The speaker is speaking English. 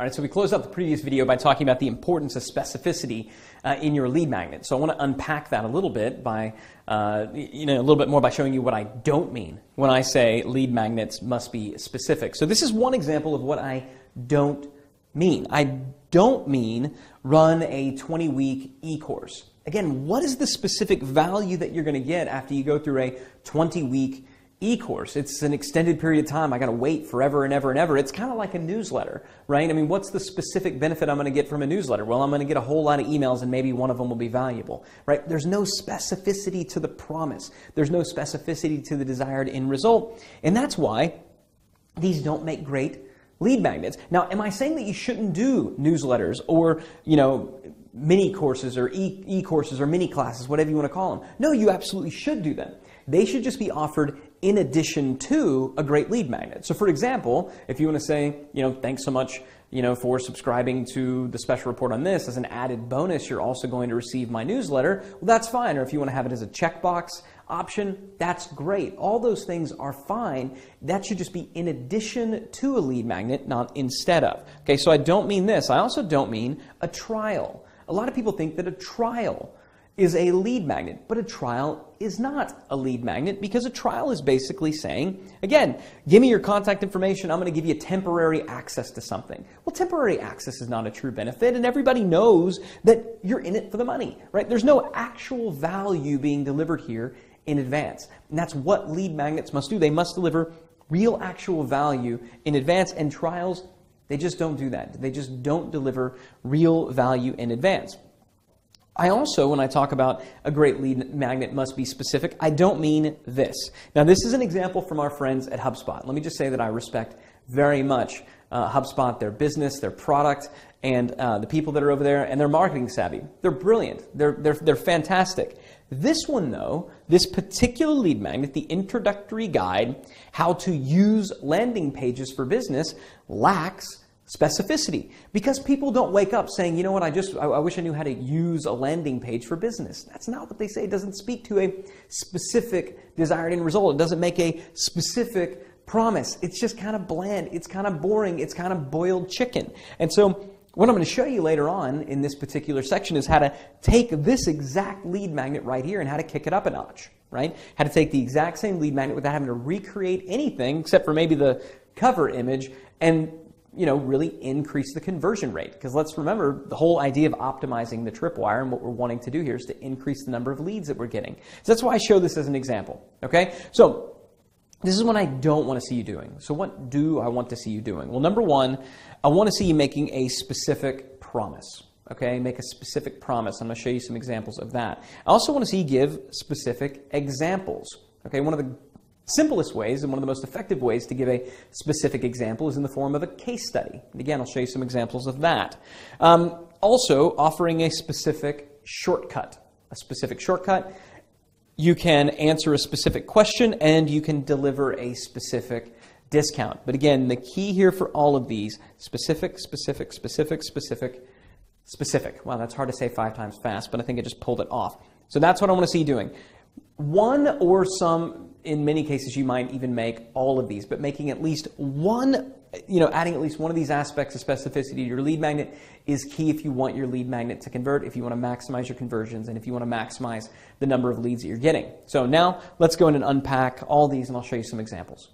All right, so we closed out the previous video by talking about the importance of specificity uh, in your lead magnet. So I want to unpack that a little bit by, uh, you know, a little bit more by showing you what I don't mean when I say lead magnets must be specific. So this is one example of what I don't mean. I don't mean run a 20 week e course. Again, what is the specific value that you're going to get after you go through a 20 week e-course. It's an extended period of time. I got to wait forever and ever and ever. It's kind of like a newsletter, right? I mean, what's the specific benefit I'm going to get from a newsletter? Well, I'm going to get a whole lot of emails and maybe one of them will be valuable, right? There's no specificity to the promise. There's no specificity to the desired end result. And that's why these don't make great lead magnets. Now, am I saying that you shouldn't do newsletters or, you know, mini courses or e courses or mini classes, whatever you want to call them? No, you absolutely should do them. They should just be offered in addition to a great lead magnet. So for example, if you want to say, you know, thanks so much, you know, for subscribing to the special report on this as an added bonus, you're also going to receive my newsletter. Well, that's fine. Or if you want to have it as a checkbox option, that's great. All those things are fine. That should just be in addition to a lead magnet, not instead of. Okay, so I don't mean this. I also don't mean a trial. A lot of people think that a trial is a lead magnet, but a trial is not a lead magnet because a trial is basically saying, again, give me your contact information, I'm going to give you temporary access to something. Well, temporary access is not a true benefit, and everybody knows that you're in it for the money, right? There's no actual value being delivered here in advance. And that's what lead magnets must do. They must deliver real actual value in advance, and trials, they just don't do that. They just don't deliver real value in advance. I also, when I talk about a great lead magnet must be specific, I don't mean this. Now, this is an example from our friends at HubSpot. Let me just say that I respect very much uh, HubSpot, their business, their product, and uh, the people that are over there, and they're marketing savvy. They're brilliant. They're, they're, they're fantastic. This one, though, this particular lead magnet, the introductory guide, how to use landing pages for business, lacks specificity. Because people don't wake up saying you know what? I just I, I, wish i knew how to use a landing page for business. That's not what they say. It doesn't speak to a specific desired end result. It doesn't make a specific promise. It's just kind of bland. It's kind of boring. It's kind of boiled chicken. And so what i'm going to show you later on in this particular section is how to take this exact lead magnet right here and how to kick it up a notch right? How to take the exact same lead magnet without having to recreate anything except for maybe the cover image and you know, really increase the conversion rate. Because let's remember the whole idea of optimizing the tripwire and what we're wanting to do here is to increase the number of leads that we're getting. So that's why I show this as an example. Okay? So this is what I don't want to see you doing. So what do I want to see you doing? Well, number one, I want to see you making a specific promise. Okay, make a specific promise. I'm going to show you some examples of that. I also want to see you give specific examples. Okay, one of the simplest ways and one of the most effective ways to give a specific example is in the form of a case study. And again, I'll show you some examples of that. Um, also, offering a specific shortcut. A specific shortcut. You can answer a specific question and you can deliver a specific discount. But again, the key here for all of these specific, specific, specific, specific, specific. Wow, that's hard to say five times fast, but I think I just pulled it off. So that's what I want to see you doing. One or some in many cases, you might even make all of these, but making at least one, you know, adding at least one of these aspects of specificity to your lead magnet is key if you want your lead magnet to convert, if you want to maximize your conversions, and if you want to maximize the number of leads that you're getting. So now let's go in and unpack all these, and I'll show you some examples.